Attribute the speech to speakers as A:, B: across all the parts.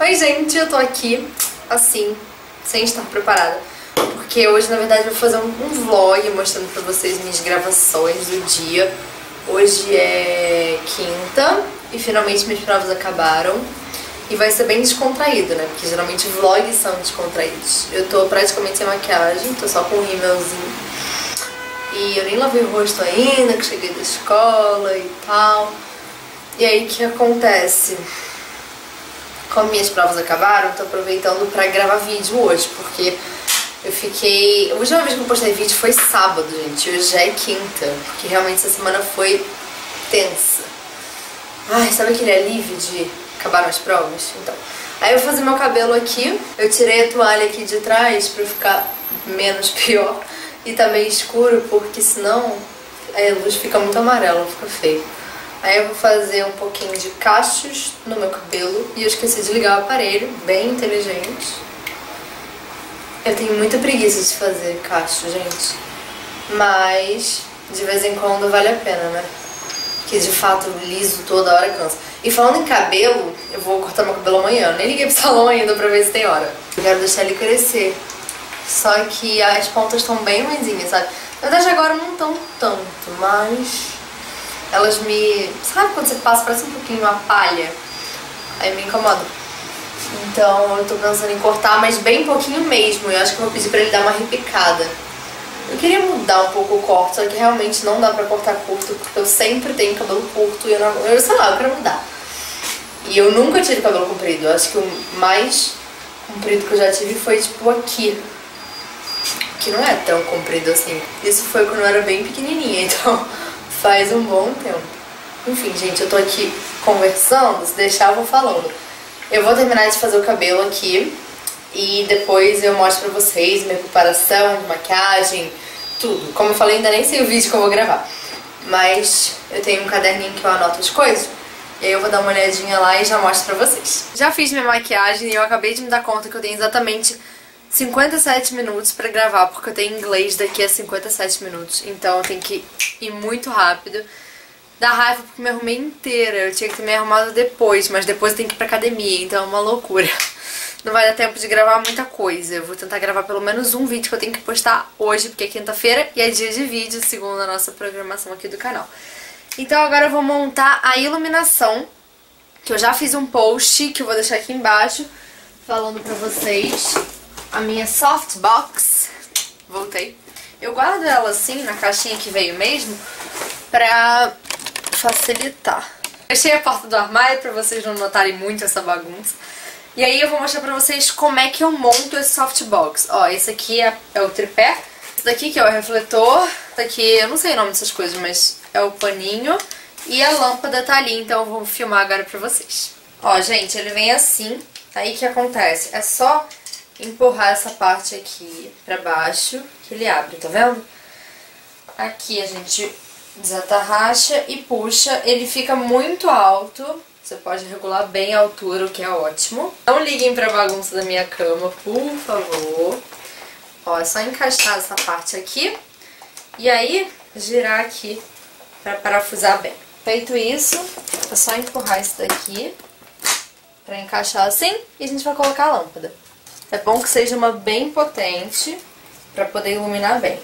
A: Oi, gente, eu tô aqui, assim, sem estar preparada. Porque hoje, na verdade, eu vou fazer um, um vlog mostrando pra vocês minhas gravações do dia. Hoje é quinta e finalmente minhas provas acabaram. E vai ser bem descontraído, né? Porque geralmente vlogs são descontraídos. Eu tô praticamente sem maquiagem, tô só com um rímelzinho. E eu nem lavei o rosto ainda, que cheguei da escola e tal. E aí, o que acontece? Como minhas provas acabaram, tô aproveitando pra gravar vídeo hoje, porque eu fiquei... A última vez que eu postei vídeo foi sábado, gente. Hoje já é quinta, porque realmente essa semana foi tensa. Ai, sabe aquele alívio de acabaram as provas? Então, aí eu vou fazer meu cabelo aqui. Eu tirei a toalha aqui de trás pra ficar menos pior. E tá meio escuro, porque senão a luz fica muito amarela, fica feio. Aí eu vou fazer um pouquinho de cachos no meu cabelo. E eu esqueci de ligar o aparelho, bem inteligente. Eu tenho muita preguiça de fazer cacho, gente. Mas de vez em quando vale a pena, né? Porque de fato liso toda hora cansa. E falando em cabelo, eu vou cortar meu cabelo amanhã. Nem liguei pro salão ainda pra ver se tem hora. Eu quero deixar ele crescer. Só que as pontas estão bem ruimzinhas, sabe? Na verdade agora não estão tanto, mas elas me... Sabe quando você passa, parece um pouquinho uma palha? Aí me incomoda. Então eu tô pensando em cortar, mas bem pouquinho mesmo. Eu acho que eu vou pedir pra ele dar uma repicada. Eu queria mudar um pouco o corte, só que realmente não dá pra cortar curto, porque eu sempre tenho cabelo curto e eu não... Eu sei lá, eu quero mudar. E eu nunca tive cabelo comprido. Eu acho que o mais comprido que eu já tive foi tipo aqui. Que não é tão comprido assim. Isso foi quando eu era bem pequenininha, então faz um bom tempo. Enfim, gente, eu tô aqui conversando, se deixar eu vou falando. Eu vou terminar de fazer o cabelo aqui e depois eu mostro pra vocês minha preparação maquiagem, tudo. Como eu falei, ainda nem sei o vídeo que eu vou gravar. Mas eu tenho um caderninho que eu anoto as coisas. E aí eu vou dar uma olhadinha lá e já mostro pra vocês. Já fiz minha maquiagem e eu acabei de me dar conta que eu tenho exatamente 57 minutos pra gravar, porque eu tenho inglês daqui a 57 minutos. Então eu tenho que ir muito rápido. Dá raiva porque me arrumei inteira. Eu tinha que ter me arrumado depois, mas depois eu tenho que ir pra academia, então é uma loucura. Não vai dar tempo de gravar muita coisa. Eu vou tentar gravar pelo menos um vídeo que eu tenho que postar hoje, porque é quinta-feira e é dia de vídeo, segundo a nossa programação aqui do canal. Então agora eu vou montar a iluminação, que eu já fiz um post, que eu vou deixar aqui embaixo, falando pra vocês. A minha softbox, voltei. Eu guardo ela assim, na caixinha que veio mesmo, pra facilitar. Fechei a porta do armário pra vocês não notarem muito essa bagunça. E aí eu vou mostrar pra vocês como é que eu monto esse softbox. Ó, esse aqui é, é o tripé. Esse daqui que é o refletor. Esse daqui, eu não sei o nome dessas coisas, mas é o paninho. E a lâmpada tá ali, então eu vou filmar agora pra vocês. Ó, gente, ele vem assim. Aí o que acontece? É só empurrar essa parte aqui pra baixo, que ele abre, tá vendo? Aqui a gente desatarracha e puxa. Ele fica muito alto. Você pode regular bem a altura, o que é ótimo. Não liguem pra bagunça da minha cama, por favor. Ó, é só encaixar essa parte aqui. E aí, girar aqui pra parafusar bem. Feito isso, é só empurrar isso daqui pra encaixar assim e a gente vai colocar a lâmpada. É bom que seja uma bem potente pra poder iluminar bem.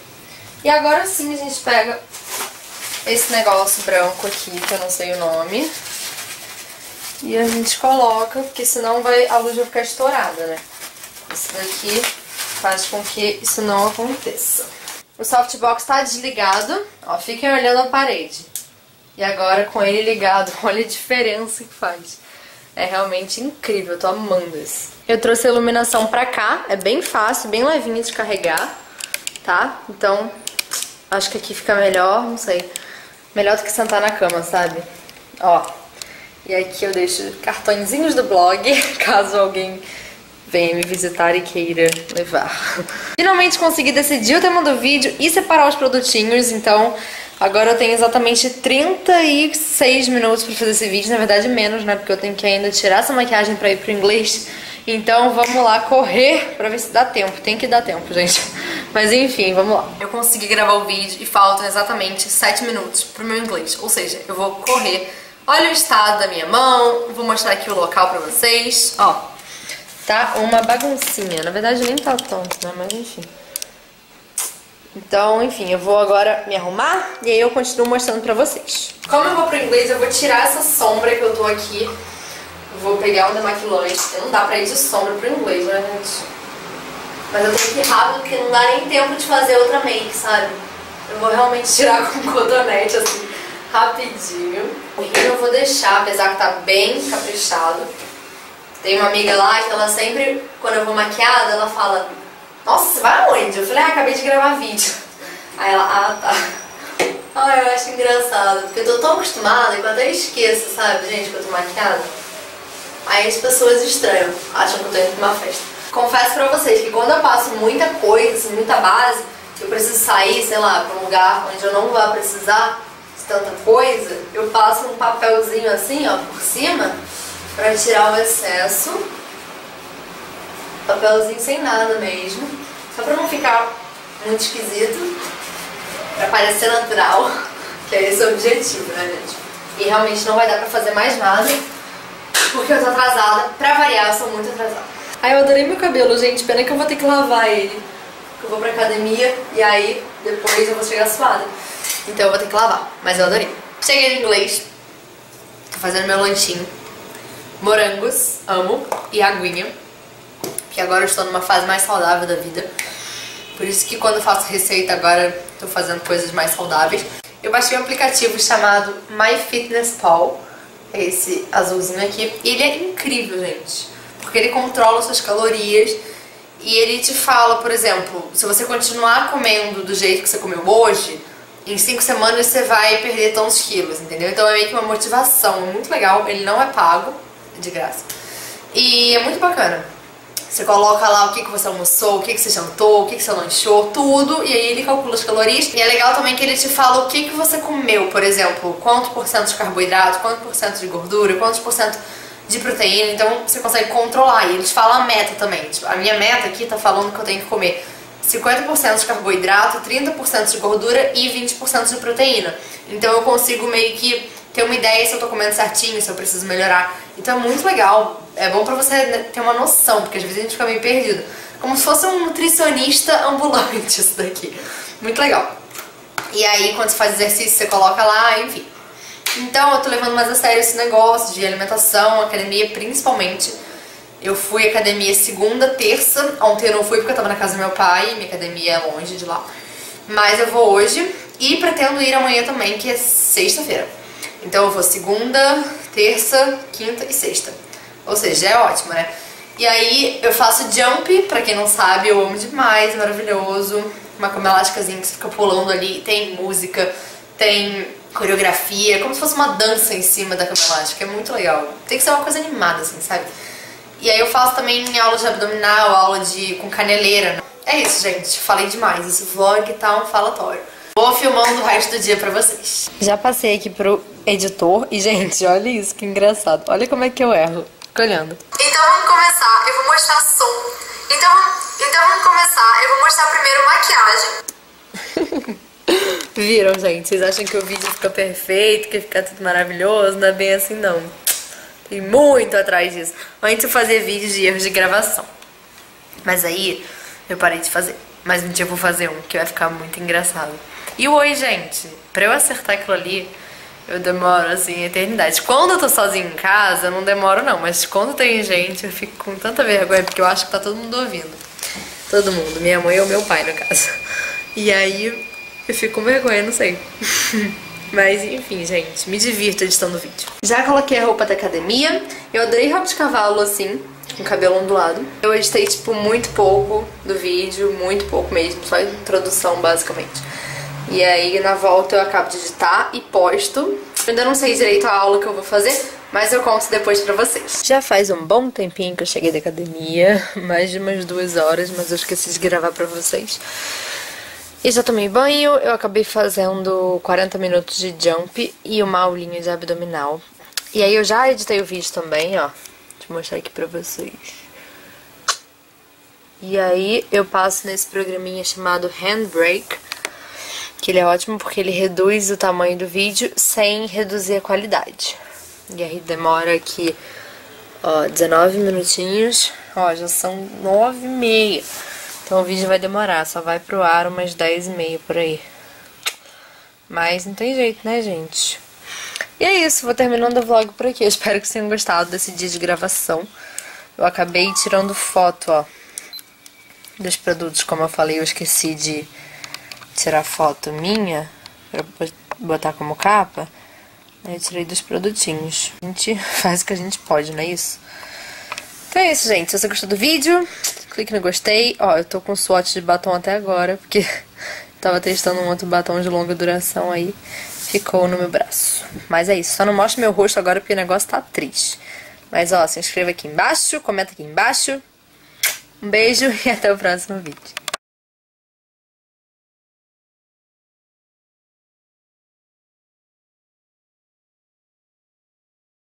A: E agora sim a gente pega esse negócio branco aqui, que eu não sei o nome. E a gente coloca, porque senão vai, a luz vai ficar estourada, né? Isso daqui faz com que isso não aconteça. O softbox tá desligado, ó, fiquem olhando a parede. E agora com ele ligado, olha a diferença que faz. É realmente incrível, tô amando esse. Eu trouxe a iluminação pra cá, é bem fácil, bem levinha de carregar, tá? Então, acho que aqui fica melhor, não sei. Melhor do que sentar na cama, sabe? Ó, e aqui eu deixo cartõezinhos do blog, caso alguém venha me visitar e queira levar. Finalmente consegui decidir o tema do vídeo e separar os produtinhos, então agora eu tenho exatamente 36 minutos pra fazer esse vídeo, na verdade menos, né, porque eu tenho que ainda tirar essa maquiagem pra ir pro inglês, então vamos lá correr pra ver se dá tempo, tem que dar tempo, gente. Mas enfim, vamos lá. Eu consegui gravar o vídeo e faltam exatamente 7 minutos pro meu inglês, ou seja, eu vou correr Olha o estado da minha mão, vou mostrar aqui o local pra vocês, ó. tá uma baguncinha. Na verdade nem tá tanto, né? Mas enfim. Então, enfim, eu vou agora me arrumar e aí eu continuo mostrando pra vocês. Como eu vou pro inglês, eu vou tirar essa sombra que eu tô aqui. Vou pegar um demaquilante, não dá pra ir de sombra pro inglês, né, gente? Mas eu tenho que ir rápido, porque não dá nem tempo de fazer outra make, sabe? Eu vou realmente tirar com cotonete, assim, rapidinho. O rio eu vou deixar, apesar que tá bem caprichado. Tem uma amiga lá que ela sempre, quando eu vou maquiada, ela fala nossa, você vai aonde? Eu falei, ah, acabei de gravar vídeo. Aí ela, ah, tá. Ai, eu acho engraçado, porque eu tô tão acostumada que eu até esqueço, sabe, gente, que eu tô maquiada. Aí as pessoas estranham, acham que eu tô indo pra uma festa. Confesso pra vocês que quando eu passo muita coisa, assim, muita base, eu preciso sair, sei lá, pra um lugar onde eu não vou precisar de tanta coisa, eu passo um papelzinho assim, ó, por cima, pra tirar o excesso papelzinho sem nada mesmo, só pra não ficar muito esquisito, pra parecer natural, que é esse o objetivo, né, gente? E realmente não vai dar pra fazer mais nada, porque eu tô atrasada. Pra variar, eu sou muito atrasada. Ai, eu adorei meu cabelo, gente. Pena que eu vou ter que lavar ele. Eu vou pra academia e aí depois eu vou chegar suada. Então eu vou ter que lavar. Mas eu adorei. Cheguei no inglês. Tô fazendo meu lanchinho. Morangos, amo. E aguinha que agora eu estou numa fase mais saudável da vida. Por isso que quando eu faço receita agora estou fazendo coisas mais saudáveis. Eu baixei um aplicativo chamado MyFitnessPal, é esse azulzinho aqui, e ele é incrível, gente, porque ele controla suas calorias e ele te fala, por exemplo, se você continuar comendo do jeito que você comeu hoje, em 5 semanas você vai perder tantos quilos, entendeu? Então é meio que uma motivação, muito legal, ele não é pago, é de graça. E é muito bacana. Você coloca lá o que, que você almoçou, o que, que você jantou, o que, que você lanchou, tudo, e aí ele calcula as calorias. E é legal também que ele te fala o que, que você comeu, por exemplo, quanto por cento de carboidrato, quanto por cento de gordura, quantos por cento de proteína, então você consegue controlar. E ele te fala a meta também. Tipo, a minha meta aqui tá falando que eu tenho que comer 50% de carboidrato, 30% de gordura e 20% de proteína. Então eu consigo meio que ter uma ideia se eu tô comendo certinho, se eu preciso melhorar. Então é muito legal. É bom pra você ter uma noção, porque às vezes a gente fica meio perdido. Como se fosse um nutricionista ambulante isso daqui. Muito legal. E aí quando você faz exercício, você coloca lá, enfim. Então eu tô levando mais a sério esse negócio de alimentação, academia principalmente. Eu fui academia segunda, terça. Ontem eu não fui porque eu tava na casa do meu pai, minha academia é longe de lá. Mas eu vou hoje e pretendo ir amanhã também, que é sexta-feira. Então eu vou segunda, terça, quinta e sexta. Ou seja, é ótimo, né? E aí eu faço jump, pra quem não sabe, eu amo demais, maravilhoso. Uma cama elástica que você fica pulando ali, tem música, tem coreografia, como se fosse uma dança em cima da cama elástica, é muito legal. Tem que ser uma coisa animada, assim, sabe? E aí eu faço também aula de abdominal, aula de com caneleira. Né? É isso, gente. Falei demais. Esse vlog tá um falatório. Vou filmando o resto do dia pra vocês. Já passei aqui pro editor e, gente, olha isso, que engraçado. Olha como é que eu erro. Fica olhando. Então vamos começar. Eu vou mostrar som. Então, então vamos começar. Eu vou mostrar primeiro maquiagem. Viram, gente? Vocês acham que o vídeo fica perfeito, que fica tudo maravilhoso? Não é bem assim, não. Tem muito atrás disso. Antes eu fazia vídeos de erros de gravação. Mas aí eu parei de fazer. Mas um dia eu vou fazer um que vai ficar muito engraçado. E o oi, gente, pra eu acertar aquilo ali, eu demoro, assim, eternidade. Quando eu tô sozinha em casa, eu não demoro não, mas quando tem gente, eu fico com tanta vergonha, porque eu acho que tá todo mundo ouvindo. Todo mundo, minha mãe ou meu pai, no caso. E aí, eu fico com vergonha, não sei. Mas enfim, gente, me divirto editando o vídeo. Já coloquei a roupa da academia. Eu adorei roupa de cavalo, assim, com cabelo ondulado. Eu editei, tipo, muito pouco do vídeo, muito pouco mesmo, só introdução, basicamente. E aí na volta eu acabo de editar e posto. Eu ainda não sei direito a aula que eu vou fazer, mas eu conto depois pra vocês. Já faz um bom tempinho que eu cheguei da academia, mais de umas duas horas, mas eu esqueci de gravar pra vocês. E já tomei banho, eu acabei fazendo 40 minutos de jump e uma aulinha de abdominal. E aí eu já editei o vídeo também, ó. Deixa eu mostrar aqui pra vocês. E aí eu passo nesse programinha chamado Handbrake, que ele é ótimo porque ele reduz o tamanho do vídeo sem reduzir a qualidade. E aí demora aqui, ó, 19 minutinhos, Ó, já são nove e meia. Então o vídeo vai demorar, só vai pro ar umas dez e meia por aí. Mas não tem jeito, né, gente? E é isso, vou terminando o vlog por aqui. Eu espero que vocês tenham gostado desse dia de gravação. Eu acabei tirando foto, ó, dos produtos. Como eu falei, eu esqueci de tirar foto minha pra botar como capa. Eu tirei dos produtinhos. A gente faz o que a gente pode, não é isso? Então é isso, gente. Se você gostou do vídeo, clique no gostei. Ó, eu tô com swatch de batom até agora, porque tava testando um outro batom de longa duração aí. Ficou no meu braço. Mas é isso. Só não mostro meu rosto agora porque o negócio tá triste. Mas ó, se inscreva aqui embaixo, comenta aqui embaixo. Um beijo e até o próximo vídeo.